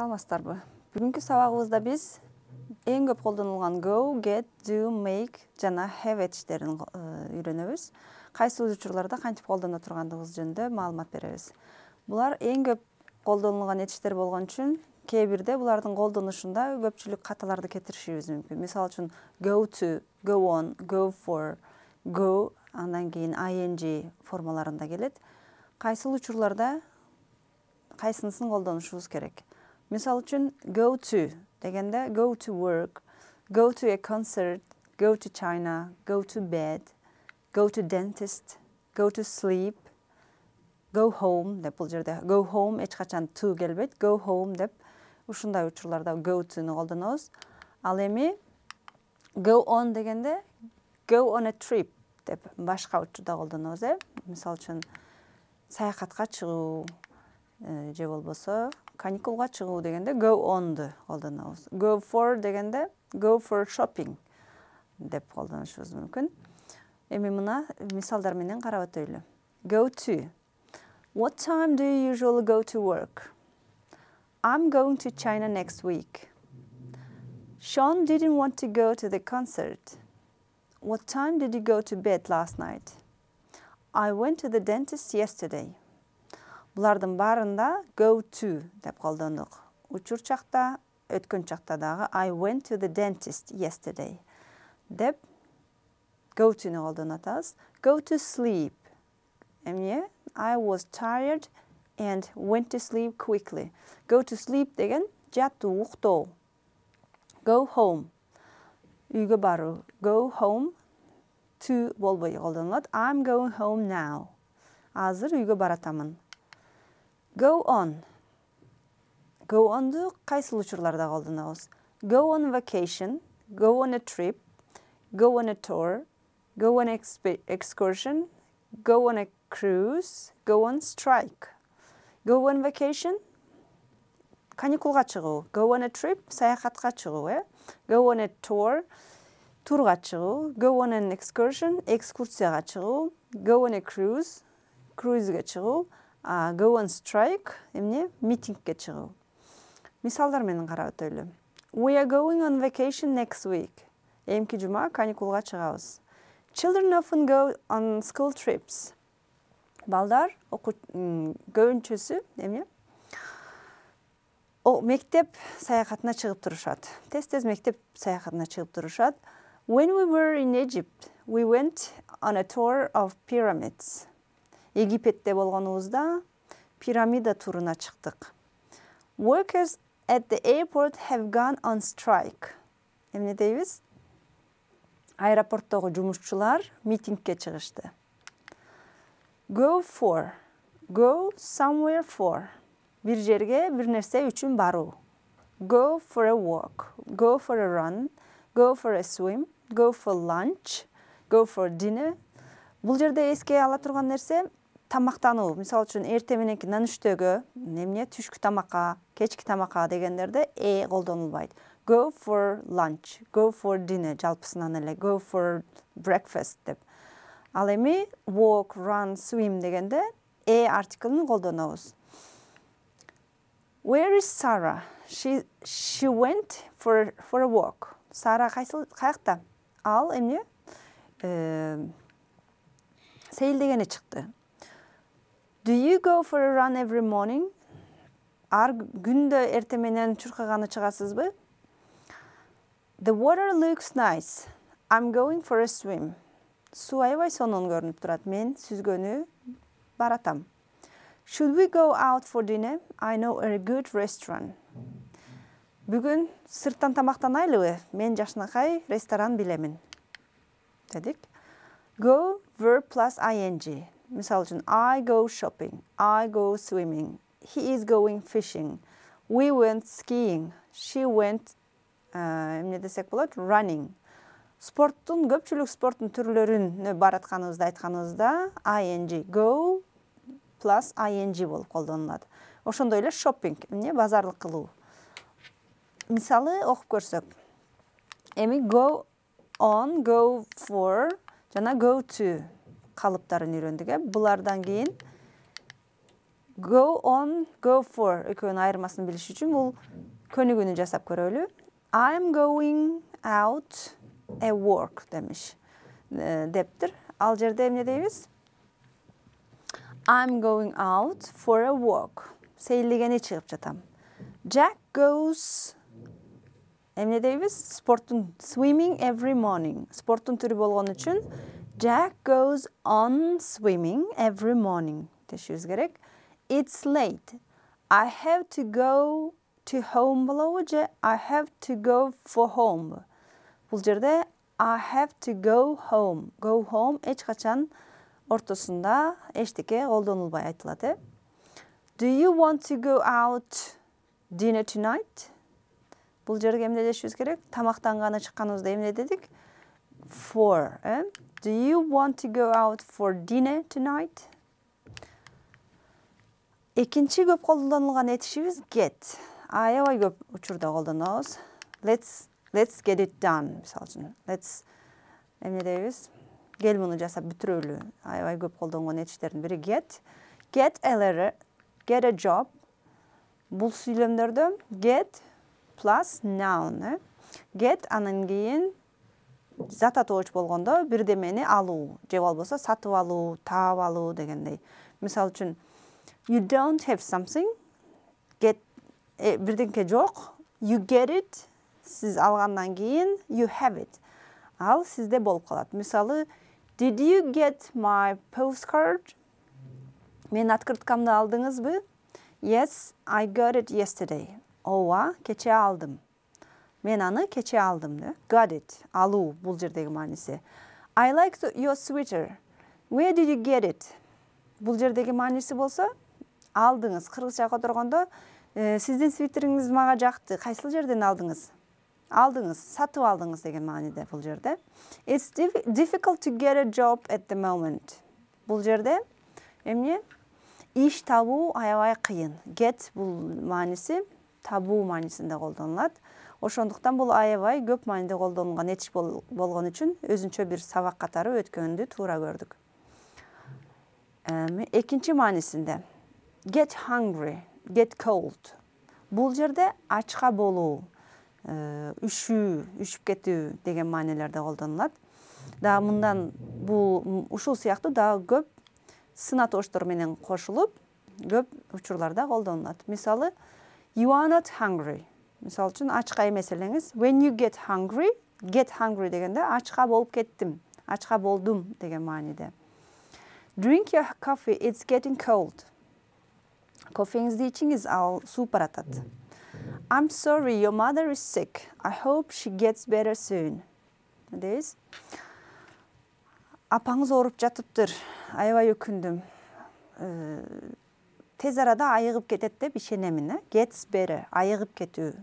саламатсыздарбы бүгүнкү сабагыбызда биз эң көп колдонулган go get do make жана have этиштерин үйрөнөбүз. Кайсы учурларда кантип колдоно тургандыгыбыз жөнүндө маалымат беребиз. Булар эң көп колдонулган этиштер болгон үчүн кээ бирде булардын колдонушунда көпчүлүк каталарды кетиришибиз мүмкүн. Мисалы go to go on go for go андан кийин ing формаларында келет. Кайсыл учурларда кайсынысын колдонушубуз керек? Мисалы үчүн go to дегенде go to work go to a concert go to china go to bed go to dentist go to sleep go home деп бул жерде go home качан to келбейт go home деп ушундай учурларда go toну колдонобуз ал эми go on дегенде go on a trip деп башка учурда колдонобуз э. Мисалы үчүн саякатка чыгуу Э, же болбосо каникулга чыгуу дегенде go onду колдонобуз go for дегенде go for shopping деп колдонушубуз мүмкүн эми мына мисалдар менен карап өтөйлү go to what time do you usually go to work i'm going to china next week sean didn't want to go to the concert what time did you go to bed last night i went to the dentist yesterday Булардын баарында go to деп колдондук учур чакта өткөн чакта дагы i went to the dentist yesterday деп go toну колдонуп атабыз go to sleep. Эмне i was tired and went to sleep quickly. Go to sleep деген жатуу уктоо go home. Үйгө баруу go home to болбой колдонулат i'm going home now. Азыр үйгө баратамын. go on go onду кайсыл учурларда колдонобуз go on vacation go on a trip go on a tour go on excursion go on a cruise go on strike go on vacation каникулга чыгуу go on a trip саякатка чыгуу э go on a tour турга чыгуу go on an excursion экскурсияга чыгуу go on a cruise круизге чыгуу Go on strike эмне митингке чыгуу мисалдар менен карап өтөлү we are going on vacation next week. Эмки жума каникулга чыгабыз. Children often go on school trips. Балдар көбүнчөсү эмне мектеп саякатына чыгып турушат. Тез тез мектеп саякатына чыгып турушат. When we were in egypt we went on a tour of pyramids. египетте болгонубузда пирамида туруна чыктык workers at the airport have gone on strike эмне дейбиз аэропорттогу жумушчулар митингке чыгышты go for go somewhere for бир жерге бир нерсе үчүн баруу go for a walk go for a run go for a swim go for lunch go for dinner бул жерде эске ала турган нерсе тамактануу мисалы үчүн эртең мененки нанүштөгө эмне түшкү тамакка кечки тамакка дегендерде э колдонулбайт. Go for lunch go for dinner жалпысынан эле go for breakfast деп. Ал эми walk run swim дегенде э артиклин колдонобуз. Where is sara she she went for for a walk. Сара кайсыл каякта ал эмне? Сейилдегени чыкты. Do you go for a run every morning? Ар күндө эртең менен чуркаганы чыгасызбы the water looks nice. I'm going for a swim. Суу аябай сонун көрүнүп турат мен сүзгөнү баратам should we go out for dinner? I know a good restaurant. Бүгүн сырттан тамактанайлыбы мен жакшынакай ресторан билемин дедик go verb plus ing. Мисалы үчүн i go shopping i go swimming he is going fishing we went skiing she went эмне десек болот running. Спорттун көпчүлүк спорттун түрлөрүнө баратканыбызды айтканыбызда ing go plus ing болуп колдонулат ошондой эле шоппинг эмне? Базарлык кылуу. Мисалы окуп көрсөк. Эми go on go for жана go to. калыптарын үйрөндүк э булардан кийин go on go for экөөнүн айырмасын билиш үчүн бул көнүгүүнү жасап көрөлү i'm going out a work демиш дептир ал жерде эмне дейбиз i'm going out for a walk сейилдегени чыгып жатам jack goes эмне дейбиз спорттун swimming every morning спорттун түрү болгон үчүн jack goes on swimming every morning дешибиз керек it's late i have to go to home болобу же i have to go for home бул жерде i have to go home go home эч качан ортосунда эчтеке колдонулбай айтылат э do you want to go out dinner tonight бул жерге эмне дешибиз керек тамактанганы чыкканыбызда эмне дедик for э Do you want to go out for dinner tonight? Экинчи көп колдонулган этишибиз get. Аябай көп учурда колдонобуз let's let's get it done. Мисалы үчүн let's эмне дейбиз кел муну жасап бүтүрөлү аябай көп колдонгон этиштердин бири get. Get a letter get a job. Бул сүйлөмдөрдө get plus noun. Get анан кийин зат атоочу болгондо бирдемени алуу же болбосо сатып алуу таап алуу дегендей мисалы үчүн you don't have something get э, бирдеңке жок you get it сиз алгандан кийин you have it ал сизде болуп калат мисалы Did you get my postcard? Мен открыткамды алдыңызбы? Yes, I got it yesterday. Ооба, кече алдым. Мен аны кече алдым, да? Got it. Алуу бул жердеги мааниси. I like your sweater. Where did you get it? Бул жердеги мааниси болсо, алдыңыз. Кыргызча которгондо, сиздин свитериңиз мага жакты. Кайсыл жерден алдыңыз? алдыңыз сатып алдыңыз деген мааниде бул жерде it's difficult to get a job at the moment бул жерде эмне иш табуу аябай кыйын get бул мааниси табуу маанисинде колдонулат ошондуктан бул аябай көп мааниде колдонулган этиш болгон үчүн өзүнчө бир сабак катары өткөндү туура көрдүк. Экинчи маанисинде get hungry get cold бул жерде ачка болуу үшүү үшүп кетүү деген маанилерде колдонулат. Дагы мындан бул ушул сыяктуу дагы көп сын атооштор менен кошулуп көп учурларда колдонулат. Мисалы you are not hungry мисалы үчүн ачка эмес элеңиз when you get hungry get hungry дегенде ачка болуп кеттим ачка болдум деген мааниде drink your coffee it's getting cold кофеңизди ичиңиз ал сууп баратат I'm sorry, your mother is sick. I hope she gets better soon. дейбиз апаңыз ооруп жатыптыр аябай өкүндүм тез арада айыгып кетет деп ишенемин э gets better айыгып кетүү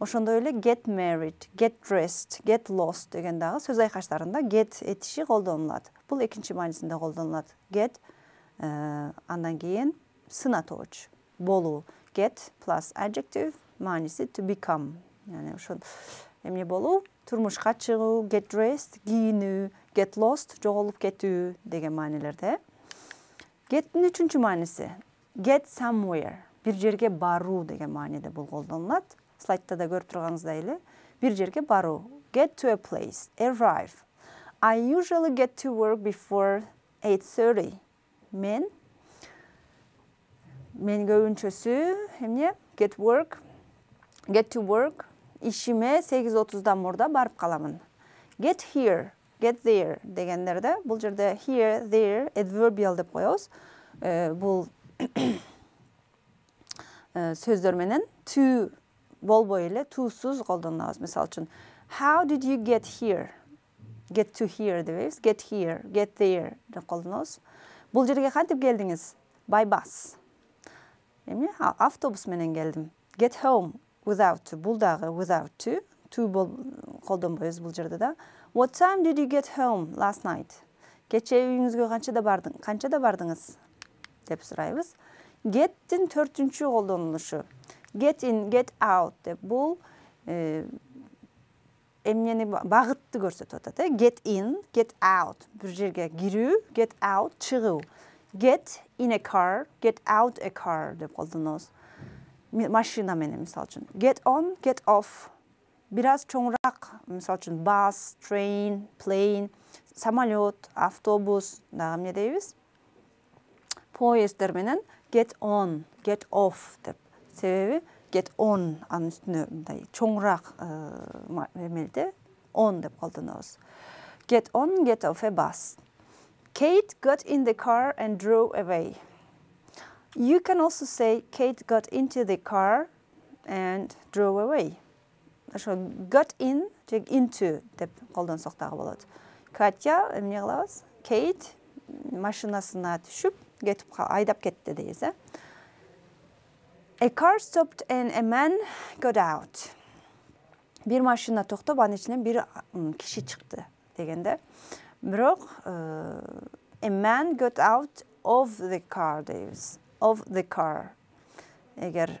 ошондой эле get married get dressed get lost деген дагы сөз айкаштарында get этиши колдонулат бул экинчи маанисинде колдонулат get андан кийин сын атоочу болуу get plus adjective мааниси to become яни ошо эмне болуу турмушка чыгуу get dressed кийинүү get lost жоголуп кетүү деген маанилерде gettин үчүнчү мааниси get somewhere бир жерге баруу деген мааниде бул колдонулат слайдта да көрүп турганыңыздай эле бир жерге баруу get to a place arrive i usually get to work before 8:30 мен мен көбүнчөсү эмне get work get to work ишиме сегиз отуздан мурда барып каламын get here get there дегендерде бул жерде here there adverbial деп коебуз бул сөздөр менен to болбой эле тусуз колдонобуз мисалы үчүн how did you get here? Get to here дебейбиз get here get there деп колдонобуз бул жерге кантип келдиңиз by bus. Эмне автобус менен келдим get home without to бул дагы without to. To колдонбойбуз бул жерде да what time did you get home last night? Кечээ үйүңүзгө канчада бардың канчада бардыңыз деп сурайбыз gettин төртүнчү колдонулушу get in get out деп бул эмнени багытты көрсөтүп атат э get in get out бир жерге кирүү get out чыгуу get in a car get out a car деп колдонобуз машина менен мисалы үчүн get on get off бир аз чоңураак мисалы үчүн бас train plane самолет автобус дагы эмне дейбиз поезддер менен get on get off деп себеби get on анын үстүнө мындай чоңураак эмелде on деп колдонобуз get on get off a bus kate got in the car and drove away you can also say kate got into the car and drove away ошо got in же into деп колдонсок дагы болот катя эмне кылабыз кейт машинасына түшүп кетип айдап кетти дейбиз э a car stopped and a man got out бир машина токтоп анын ичинен бир киши чыкты дегенде бирок a man got out of the car дейбиз of the car эгер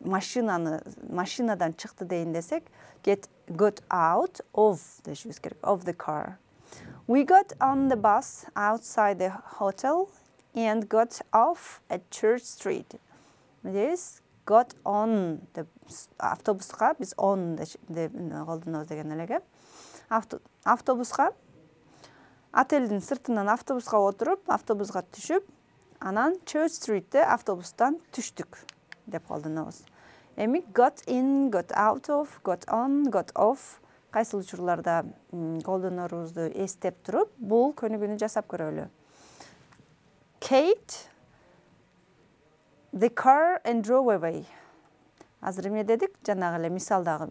машинаны машинадан чыкты дейин десек get got out of дешибиз керек of the car we got on the bus outside the hotel and got off at church street. Дейбиз got on деп автобуска биз on деп деген элек э автобуска отелдин сыртынан автобуска отуруп автобуска түшүп анан church streetте автобустан түштүк деп колдонобуз эми got in got out of got on got off. Кайсыл учурларда колдонорубузду эстеп туруп бул көнүгүүнү жасап көрөлү kate the car and drove away азыр эмне дедик жанагы эле мисалдагы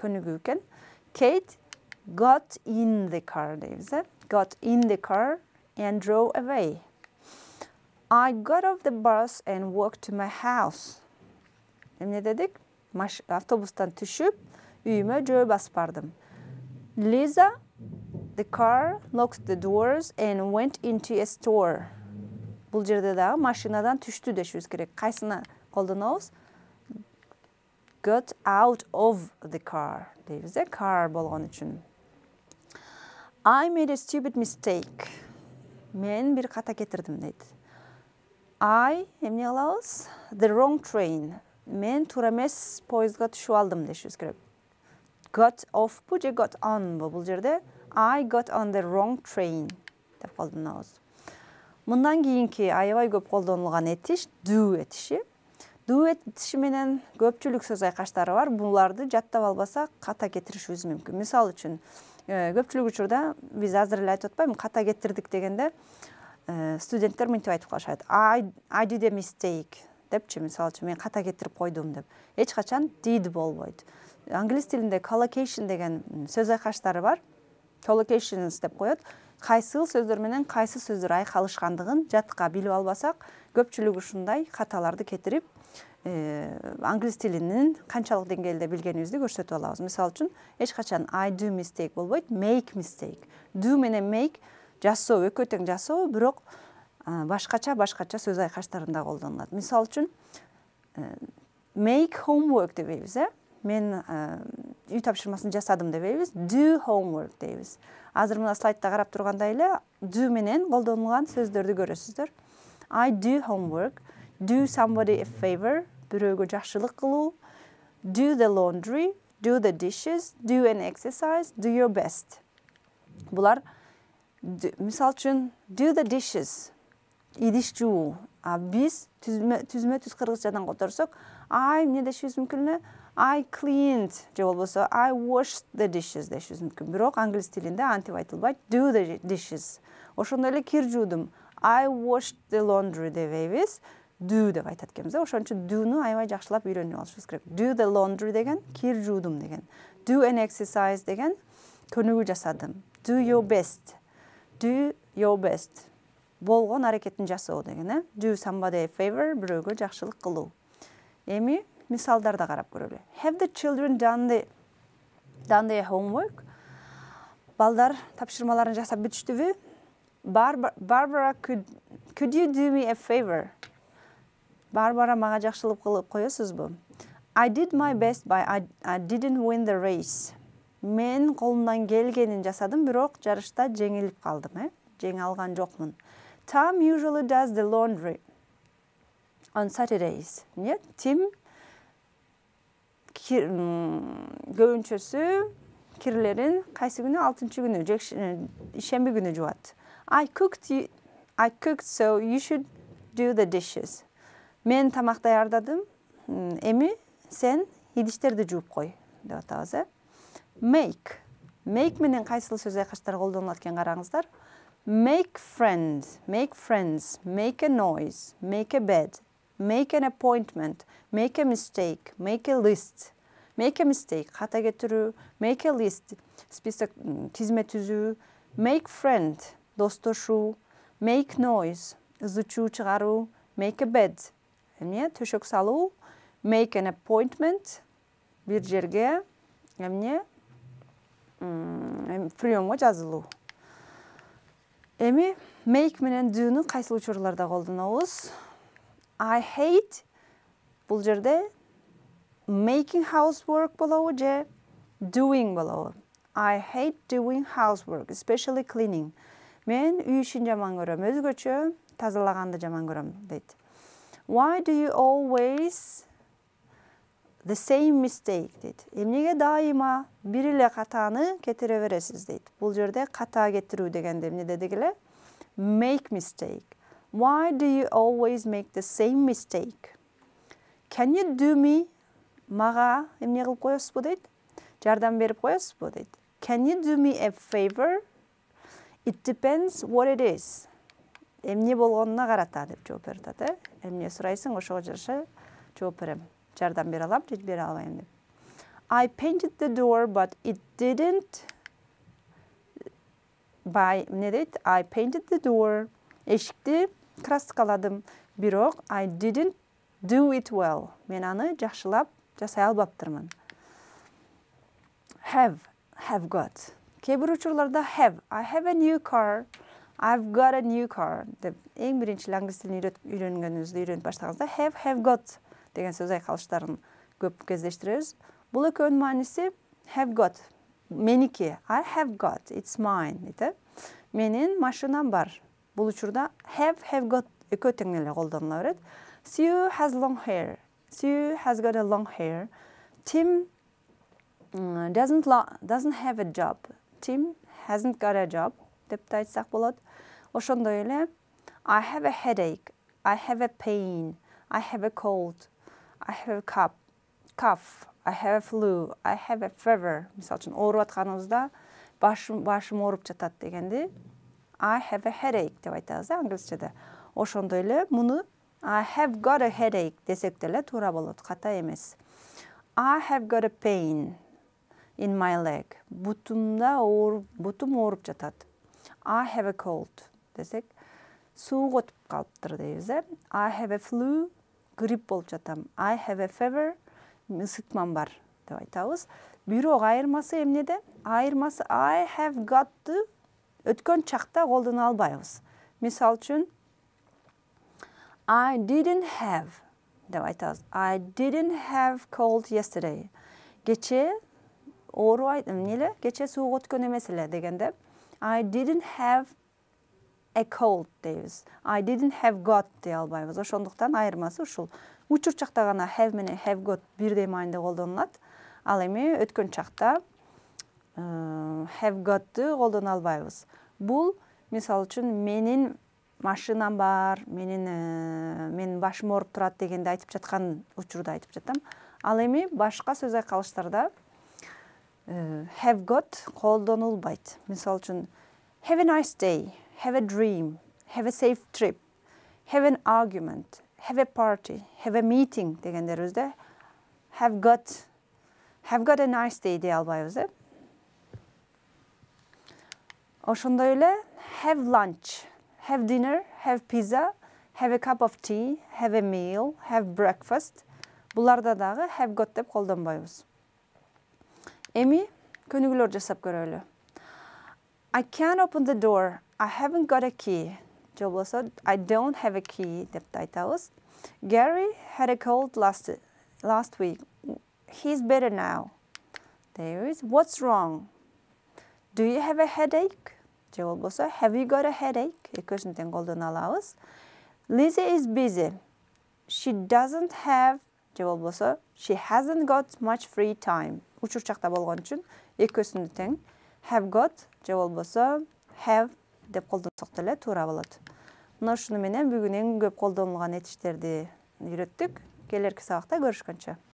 көнүгүү экен kate got in the car дейбиз э got in the car and drove away i got off the bus and walked to my house эмне дедик автобустан түшүп үйүмө жөө басып бардым lisa the car locked the doors and went into a store бул жерде дагы машинадан түштү дешибиз керек кайсына колдонобуз got out of the car дейбиз э car болгон үчүн i made a stupid mistake мен бир ката кетирдим дейт i эмне кылабыз the wrong train мен туура эмес поездга түшүп алдым дешибиз керек got offпу же got onбу бул жерде i got on the wrong train деп колдонобуз мындан кийинки аябай көп колдонулган этиш do этиши. Do этиши менен көпчүлүк сөз айкаштары бар. Буларды жаттап албасак ката кетиришибиз мүмкүн. Мисалы үчүн көпчүлүк учурда биз азыр эле айтып атпаймынбы ката кетирдик дегенде студенттер мынтип айтып калышат. I did a mistake депчи. Мисалы үчүн мен ката кетирип койдум деп. Эч качан did болбойт. Англис тилинде collocation деген сөз айкаштары бар. Collocations деп коет. Кайсыл сөздөр менен кайсы сөздөр айкалышкандыгын жатка билип албасак көпчүлүк ушундай каталарды кетирип англис тилинин канчалык деңгээлде билгенибизди көрсөтүп алабыз. Мисалы үчүн эч качан i do mistake болбойт make mistake do менен make жасоо экөө тең жасоо бирок башкача башкача сөз айкаштарында колдонулат мисалы үчүн make homework дебейбиз э? Мен үй тапшырмасын жасадым дебейбиз do homework дейбиз азыр мына слайдта карап тургандай эле do менен колдонулган сөздөрдү көрөсүздөр. I do homework. Do somebody a favor. Бирөөгө жакшылык кылуу. Do the laundry. Do the dishes. Do an exercise. Do your best. Булар мисалы үчүн do the dishes. Идиш жуу. Биз түзмө түз кыргызчадан которсок i эмне дешибиз мүмкүн эле i cleaned же болбосо i washed the dishes. Дешибиз мүмкүн бирок англис тилинде антип айтылбайт do the dishes. Ошондой эле кир жуудум i washed the laundry дебейбиз do деп айтат экенбиз э ошон үчүн doну аябай жакшылап үйрөнүп алышыбыз керек do the laundry деген кир жуудум деген do an exercise деген көнүгүү жасадым do your best. Do your best. Болгон аракетин жасоо деген э do somebody a favor бирөөгө жакшылык кылуу эми мисалдарды карап көрөлү have the children done the done their homework. Балдар тапшырмаларын жасап бүтүштүбү барбара could could you do me a favor? Барбара мага жакшылык кылып коесузбу i did my best but I, didn't win the race. Мен колумдан келгенин жасадым бирок жарышта жеңилип калдым э жеңе алган жокмун Tom usually does the laundry on Saturdays. эмне kir, hmm, görüntüsü kirlerin kaysi günü? Altıncı günü, e, şembi günü cuat. I cooked, you, I cooked so you should do the dishes. Men tamak dayardadım. Hmm, Emi sen yedişterdi juup koy. Dewat azı. Make. Make menen kaysıl söz aykaçtar koldonulat eken. Make friends, make friends, make a noise, make a bed make an appointment make a mistake make a list make a mistake ката кетирүү make a list список тизме түзүү make friend достошуу make noise ызы чуу чыгаруу make a bed эмне төшөк салуу make an appointment бир жерге эмне приемго жазылуу эми make менен doну кайсыл учурларда колдонобуз i hate бул жерде making housework болобу же doing болобу i hate doing housework especially cleaning мен үй ишин жаман көрөм өзгөчө тазалаганды жаман көрөм дейт why do you always the same mistake дейт эмнеге дайыма бир эле катааны кетире бересиз дейт бул жерде ката кетирүү дегенде эмне дедик эле make mistake Why do you always make the same mistake? Can you do me? Mağa emne qilib qo'yasiz bu deydi. Yordam berib qo'yasiz. Can you do me a favor? It depends what it is. Emne bo'lganina qarata deb javob beradi. Emne so'raysang, o'sha jarasha javob beraman. Yordam bera olam, deb bera olmayman deb. I painted the door but it didn't buy ne deydi? I painted the door. Eşikti краскаладым. Бирок i didn't do it well мен аны жакшылап жасай албаптырмын. Have have got. Кээ бир учурларда have. I have a new car. I've got a new car. Деп эң биринчи эле англис тилин үйрөнүп have have got деген сөз айкалыштарын көп кездештиребиз бул экөөнүн мааниси have got. Меники i have got. It's mine дейт э менин машинам бар. бул учурда have have got экөө тең эле колдонула берет sue has long hair Sue has got a long hair. Tim mm, doesn't doesn't have a job. Tim hasn't got a job деп да айтсак болот. Ошондой эле I have a headache. I have a pain. I have a cold. I have a cough. Cough. I have a flu. I have a fever. Мисалы үчүн ооруп атканыбызда башым башым ооруп жатат дегенди I have a headache деп айтабыз англисчеде. Ошондой эле муну I have got a headache десек деле туура болот ката эмес. I have got a pain in my leg бутумда ооруп бутум ооруп жатат. I have a cold десек суу котуп калыптыр дейбиз э? I have a flu грипп болуп жатам. I have a fever ысытмам бар деп айтабыз. Бирок айырмасы эмнеде? Айырмасы I have gotты өткөн чакта колдоно албайбыз мисалы үчүн I didn't have деп I didn't have cold yesterday. Кечээ оорубай эмне кечээ суук өткөн эмес дегенде. I didn't have a cold дейбиз I didn't have got дей албайбыз ошондуктан айырмасы ушул. Учур чакта гана have менен have got бирдей мааниде колдонулат ал эми өткөн чакта have gottу колдоно албайбыз. Бул мисалы үчүн менин машинам бар менин э, менин башым ооруп турат дегенди айтып жаткан учурда айтып жатам. Ал эми башка сөз айкалыштарда э, have got колдонулбайт мисалы үчүн have a nice day have a dream have a safe trip have an argument have a party have a meeting дегендерибизде have got have got a nice day дей албайбыз э ошондой эле have lunch have dinner, have pizza, have a cup of tea, have a meal, have breakfast. Буларда дагы have got деп колдонбойбуз. Эми көнүгүүлөр жасап көрөлү. I can't open the door. I haven't got a key. Же болбосо I don't have a key деп да айтабыз. Gary had a cold last last week. He's better now. There is what's wrong? Do you have a headache? Же болбосо have you got a headache? Экөөсүн тең колдоно алабыз lizzy is busy. She doesn't have же болбосо she hasn't got much free time. Учурчакта болгон үчүн экөөсүндү тең have got же болбосо have деп колдонсок деле туура болот мына ушуну менен бүгүн эң көп колдонулган этиштерди үйрөттүк келерки сабакта көрүшкөнчө